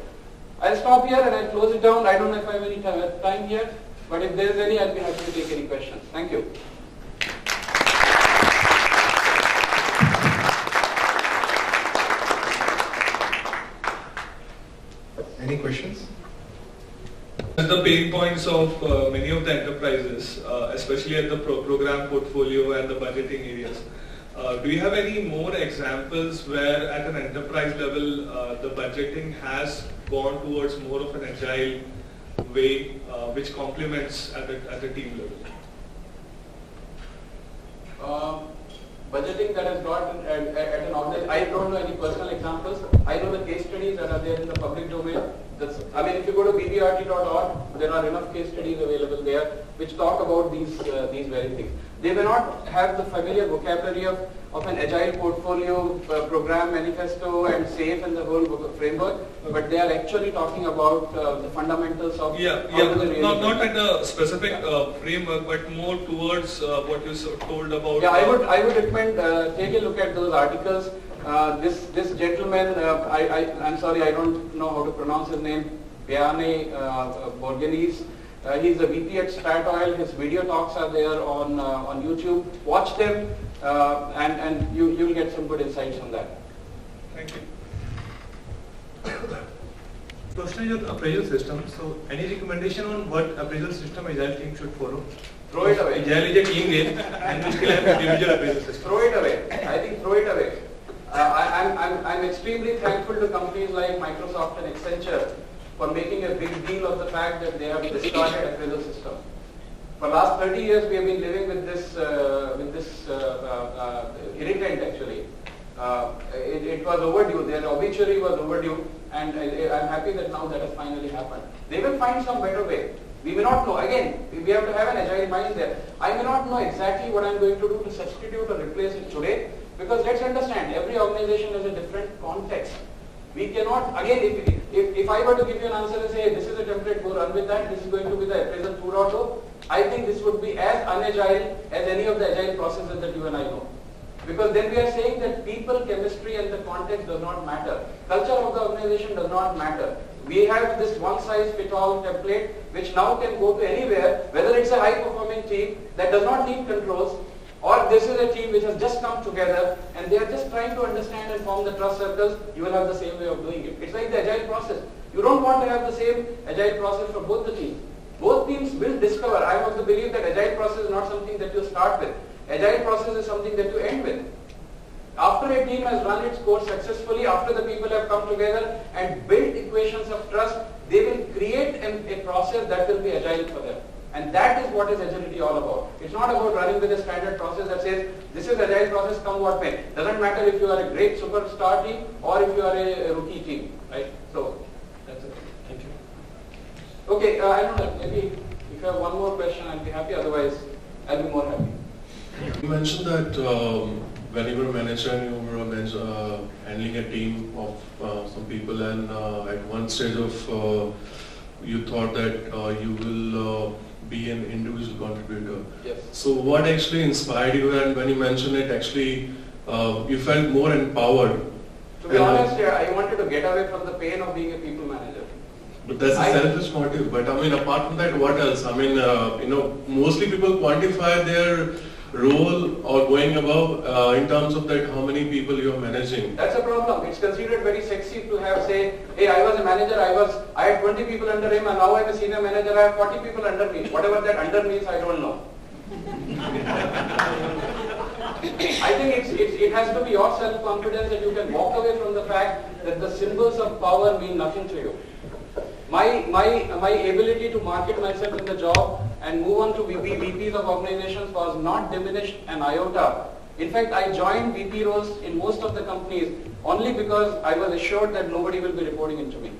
I'll stop here and I'll close it down. I don't know if I have any time here, but if there is any, I'll be happy to take any questions. Thank you. Any questions? The pain points of uh, many of the enterprises, uh, especially at the pro program portfolio and the budgeting areas. Uh, do you have any more examples where at an enterprise level uh, the budgeting has gone towards more of an agile way uh, which complements at the, at the team level? Um, budgeting that has got at, at an organization, I don't know any personal examples. I know the case studies that are there in the public domain. That's, I mean, if you go to bbrt.org, there are enough case studies available there which talk about these uh, these very things. They may not have the familiar vocabulary of, of an agile portfolio uh, program manifesto and SAFe and the whole framework, but they are actually talking about uh, the fundamentals of yeah, yeah. Really not, not at a specific uh, framework, but more towards uh, what you told about. Yeah, I would I would recommend uh, take a look at those articles. Uh, this this gentleman, I, I I'm sorry I don't know how to pronounce his name, Bjarte uh, Bogsnes. Uh, he's a VP at Statoil. His video talks are there on uh, on YouTube. Watch them, uh, and and you you'll get some good insights on that. Thank you. Question is on appraisal system. So, any recommendation on what appraisal system Agile team should follow? Throw it away. Agile is a team game, and we still have individual appraisal system. Throw it away. I think throw it away. I, I'm, I'm, I'm extremely thankful to companies like Microsoft and Accenture for making a big deal of the fact that they have discarded appraisal system. For last 30 years, we have been living with this, uh, with this uh, uh, uh irritant actually. Uh, it, it, was overdue. Their obituary was overdue, and I, am happy that now that has finally happened. They will find some better way. We may not know. Again, we have to have an agile mind there. I may not know exactly what I'm going to do to substitute or replace it today, because let's understand, every organization has a different context. We cannot, again, if, if, if I were to give you an answer and say, this is a template, go run with that, this is going to be the appraisal 2.0, I think this would be as unagile as any of the agile processes that you and I know. Because then we are saying that people, chemistry and the context does not matter. Culture of the organization does not matter. We have this one-size-fits-all template which now can go to anywhere, whether it's a high-performing team that does not need controls, or this is a team which has just come together and they are just trying to understand and form the trust circles, you will have the same way of doing it. It's like the agile process. You don't want to have the same agile process for both the teams. Both teams will discover. I of the belief that agile process is not something that you start with. Agile process is something that you end with. After a team has run its course successfully, after the people have come together and built equations of trust, they will create a, a process that will be agile for them. And that is what is agility all about. It's not about running with a standard process that says, this is agile process, come what may. Doesn't matter if you are a great superstar team or if you are a, a rookie team, right? So, that's it. Thank you. Okay, uh, I don't know, maybe if you have one more question, I'll be happy. Otherwise, I'll be more happy. You mentioned that um, when you were a manager and you were uh, handling a team of uh, some people and uh, at one stage of uh, you thought that uh, you will be an individual contributor. Yes. So what actually inspired you and when you mentioned it actually uh, you felt more empowered? To be honest, yeah, I wanted to get away from the pain of being a people manager. But that's a selfish motive. But I mean, apart from that, what else? I mean, uh, you know, mostly people quantify their role or going above uh, in terms of that how many people you are managing? That's a problem. It's considered very sexy to have say, hey, I was a manager, I was, I had 20 people under him and now I'm a senior manager, I have 40 people under me. Whatever that under means, I don't know. I think it's, it's, it has to be your self-confidence that you can walk away from the fact that the symbols of power mean nothing to you. My, my, my ability to market myself in the job and move on to VP, VPs of organizations was not diminished an iota. In fact, I joined VP roles in most of the companies only because I was assured that nobody will be reporting into me.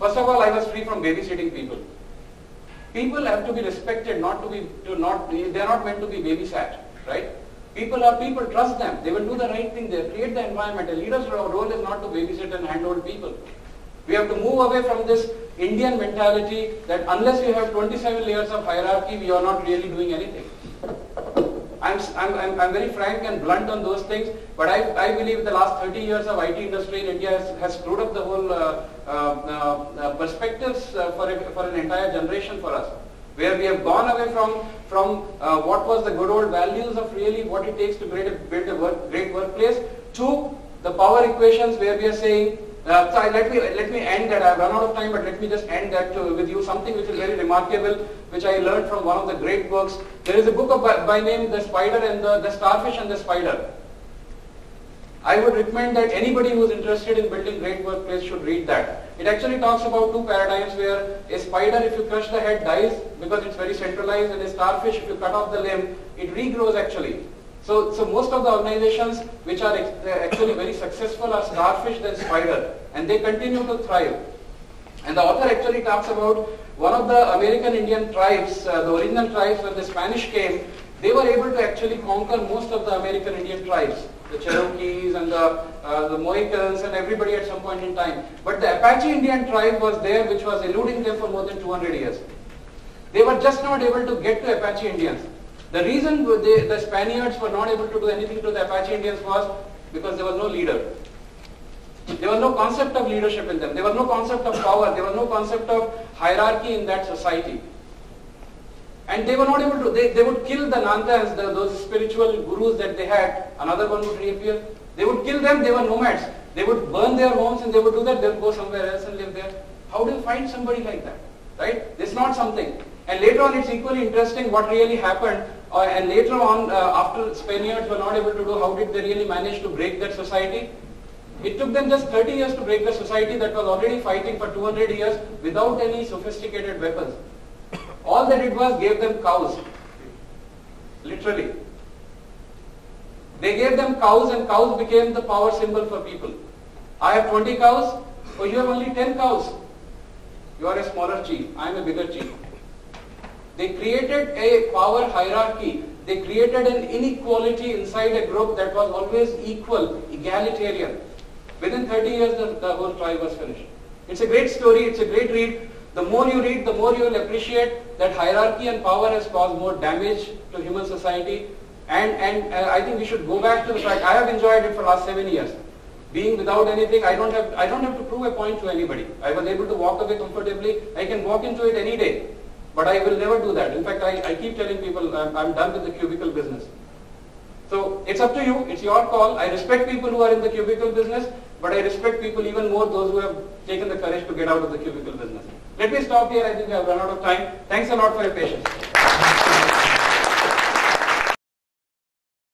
First of all, I was free from babysitting people. People have to be respected, not to be, to not, they are not meant to be babysat, right? People are people, trust them. They will do the right thing. They create the environment. A leader's role is not to babysit and handhold people. We have to move away from this Indian mentality that unless you have 27 layers of hierarchy, we are not really doing anything. I'm, I'm, I'm, very frank and blunt on those things, but I, I believe the last 30 years of IT industry in India has, has screwed up the whole uh, uh, uh, perspectives uh, for, a, for an entire generation for us, where we have gone away from, from uh, what was the good old values of really what it takes to build a, build a work, great workplace to the power equations where we are saying uh, so I, let me let me end that. I've run out of time, but let me just end that to, with you something which is very remarkable, which I learned from one of the great books. There is a book of, by, by name The Spider and the, the Starfish and the Spider. I would recommend that anybody who is interested in building great workplace should read that. It actually talks about two paradigms where a spider, if you crush the head, dies because it's very centralized, and a starfish, if you cut off the limb, it regrows actually. So, so most of the organizations which are actually very successful are starfish than spider and they continue to thrive. And the author actually talks about one of the American Indian tribes, uh, the original tribes when the Spanish came, they were able to actually conquer most of the American Indian tribes, the Cherokees and the, uh, the Mohicans and everybody at some point in time. But the Apache Indian tribe was there which was eluding them for more than 200 years. They were just not able to get to Apache Indians. The reason they, the Spaniards were not able to do anything to the Apache Indians was because there was no leader. There was no concept of leadership in them. There was no concept of power. There was no concept of hierarchy in that society. And they were not able to, they, they would kill the Nant'ans, the, those spiritual gurus that they had. Another one would reappear. They would kill them, they were nomads. They would burn their homes and they would do that, they would go somewhere else and live there. How do you find somebody like that? Right? This is not something. And later on it's equally interesting what really happened uh, and later on, uh, after Spaniards were not able to do, how did they really manage to break that society? It took them just 30 years to break the society that was already fighting for 200 years without any sophisticated weapons. All they did was gave them cows, literally. They gave them cows and cows became the power symbol for people. I have 20 cows, oh you have only 10 cows. You are a smaller chief, I am a bigger chief. They created a power hierarchy. They created an inequality inside a group that was always equal, egalitarian. Within 30 years, the, the whole tribe was finished. It's a great story, it's a great read. The more you read, the more you will appreciate that hierarchy and power has caused more damage to human society. And, and uh, I think we should go back to the fact, I have enjoyed it for last seven years. Being without anything, I don't have, I don't have to prove a point to anybody. I was able to walk away comfortably. I can walk into it any day. But I will never do that. In fact, I, I keep telling people I'm, I'm done with the cubicle business. So it's up to you. It's your call. I respect people who are in the cubicle business, but I respect people even more those who have taken the courage to get out of the cubicle business. Let me stop here. I think I have run out of time. Thanks a lot for your patience.